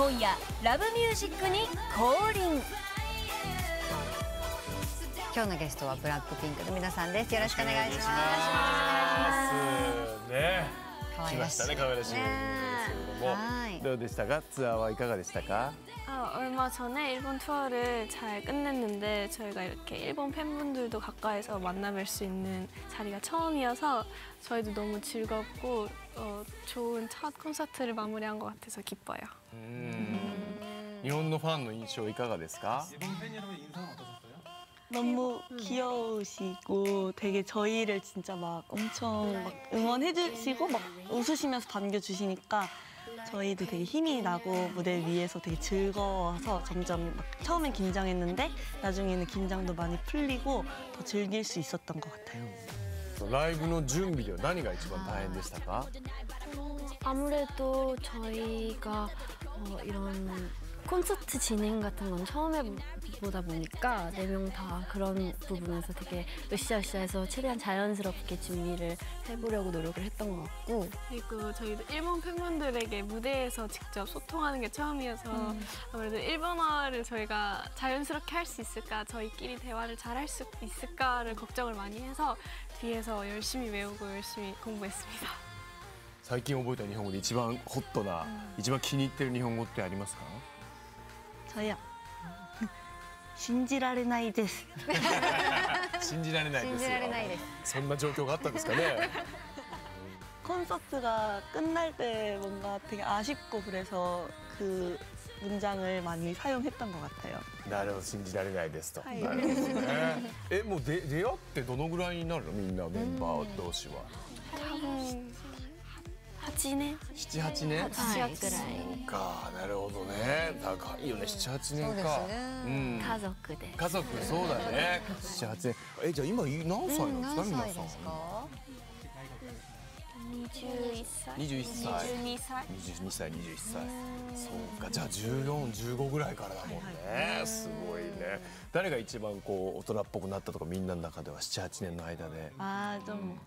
今夜ラブミュージックに降臨。今日のゲストはブラックピンクの皆さんです。よろしくお願いします。ね可愛らしい。ね可愛らしいですけれども、はいどうでしたかツアーはいかがでしたか 아, 얼마 전에 일본 투어를 잘 끝냈는데 저희가 이렇게 일본 팬분들도 가까이서 만나뵐 수 있는 자리가 처음이어서 저희도 너무 즐겁고 어, 좋은 첫 콘서트를 마무리한 것 같아서 기뻐요. 日本のファンの印象いかがですか 너무 귀여우시고 되게 저희를 진짜 막 엄청 막 응원해주시고 막 웃으시면서 반겨주시니까 저희도 되게 힘이 나고 무대 위에서 되게 즐거워서 점점 막 처음엔 긴장했는데 나중에는 긴장도 많이 풀리고 더 즐길 수 있었던 것 같아요. ライブの準備では何が一番大変でしたか 아무래도 저희가 어, 이런 콘서트 진행 같은 건 처음 해보다 보니까 네 명 다 그런 부분에서 되게 으쌰으쌰해서 최대한 자연스럽게 준비를 해보려고 노력을 했던 것 같고 그리고 저희도 일본 팬분들에게 무대에서 직접 소통하는 게 처음이어서 아무래도 일본어를 저희가 자연스럽게 할 수 있을까, 저희끼리 대화를 잘 할 수 있을까를 걱정을 많이 해서 뒤에서 열심히 외우고 열심히 공부했습니다. 最近覚えた日本語で一番ホットな、一番気に入ってる日本語ってありますか 저요. 信じられないです.信じられないですよ信じられないですそんな状況があったんですかね 콘서트가 끝날 때 뭔가 되게 아쉽고 그래서 그 문장을 많이 사용했던 것 같아요. なるほど信じられないですと、はいなるほどねえもうで出会ってどのぐらいになるのみんなメンバー同士は 한 8年?78年はい。ぐらい。そうかなるほどね。長いよね。78年か。家族で。家族そうだね。78年。えじゃあ今何歳うんなんですか、皆さん。ですか？21歳?21歳。22歳?22歳21歳。そうか。じゃあ1415ぐらいからだもんね。すごいね。誰が一番こう大人っぽくなったとかみんなの中では78年の間で。 아, 좀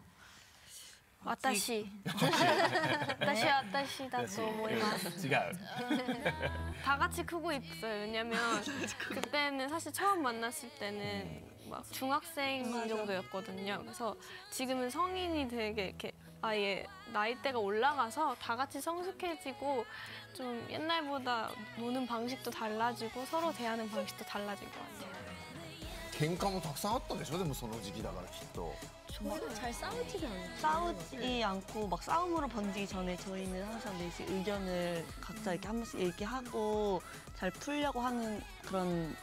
私私は私だと思います違う 다 같이 크고 있어요 왜냐면 그때는 사실 처음 만났을 때는 막 중학생 정도였거든요 그래서 지금은 성인이 되게 이렇게 아예 나이대가 올라가서 다 같이 성숙해지고 좀 옛날보다 노는 방식도 달라지고 서로 대하는 방식도 달라진 것 같아요 喧嘩もたくさんあったでしょでもその時期だからきっと 잘 싸우지는 않아요 싸우지 않고 막 싸움으로 번지기 전에 저희는 항상 넷이 의견을 각자 이렇게 한 번씩 얘기하고 잘 풀려고 하는 그런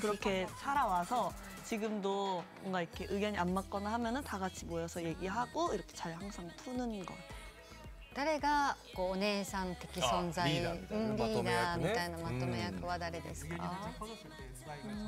그렇게 살아와서 지금도 뭔가 이렇게 의견이 안 맞거나 하면은 다 같이 모여서 얘기하고 이렇게 잘 항상 푸는 것 같아요. 誰がこうお姉さん的存在あリーダーみたいなうんリーダーみたいなまとめ役ねまとめ役は誰ですか、 정리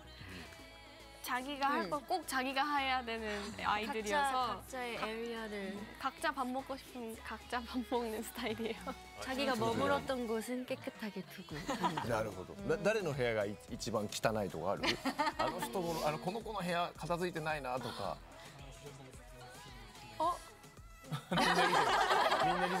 자기가 할 거 꼭 자기가 해야 되는 각자, 아이들이어서 각자의 에리아를 각자 밥 먹고 싶으면 각자 밥 먹는 스타일이에요. 자기가 머물었던 곳은 깨끗하게 두고 なるほどな誰の部屋がい一番汚いとかあるあの人もあのこの子の部屋片付いてないなとか어? みんな見てるみんなリ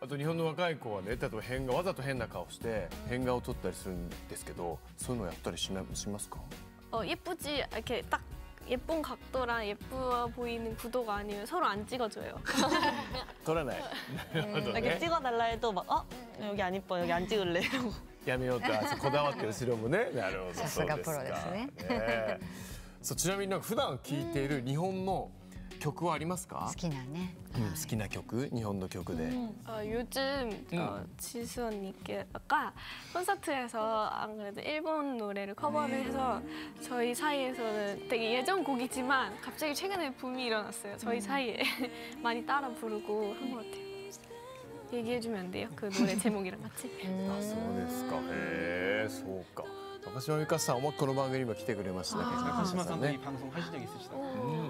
あと日本の若い子はね例えば変顔わざと変な顔して変顔を撮ったりするんですけどそういうのやったりしなしますか 어, 예쁘지 이렇게 딱 예쁜 각도랑 예쁘어 보이는 구도가 아니면 서로 안 찍어줘요. 撮らないなるほど 이렇게 ね 찍어달라 해도 막 어? 여기 안 이뻐 여기 안 찍을래 이러고 やめようとあそうこだわってる後ろもねなるほどさすがプロですねそうですかねそうちなみになんか普段聴いている日本の 曲はありますか好きなね。うん好きな曲日本の曲で、 어, 요즘 어, 지수 언니께가 콘서트에서 안 그래도 일본 노래를 커버를 해서 저희 사이에서는 되게 예전 곡이지만 갑자기 최근에 붐이 일어났어요. 저희 사이에 많이 따라 부르고 한 것 같아요. 얘기해주면 안 돼요? 그 노래 제목이랑 같이? あそうですかへえそうか高島美香さんもこの番組にも来てくれましたね高 카시마 島さん 아, 이 ね 방송 하신 적 있으시다. うん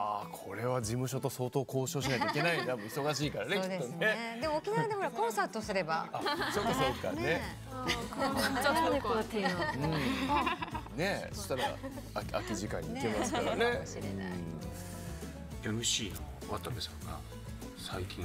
ああこれは事務所と相当交渉しないといけない。多分忙しいからねそうですね、でも沖縄でほらコンサートすれば。そうかそうかね。ねちょっとこう手、う、そしたら空き時間に行けますからね。かもしれない、う、MC の渡部さんが最近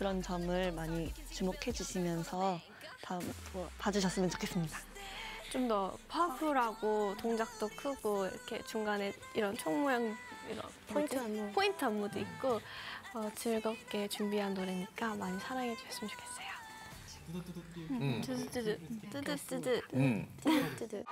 그런 점을 많이 주목해 주시면서 다음 뭐 봐주셨으면 좋겠습니다. 좀 더 파워풀하고 동작도 크고 이렇게 중간에 이런 총 모양 이런 포인트, 안무. 포인트 안무도 있고 어, 즐겁게 준비한 노래니까 많이 사랑해 주셨으면 좋겠어요. 음. 뚜두뚜두 뚜두뚜두 음. 뚜두뚜두 음. 뚜두뚜두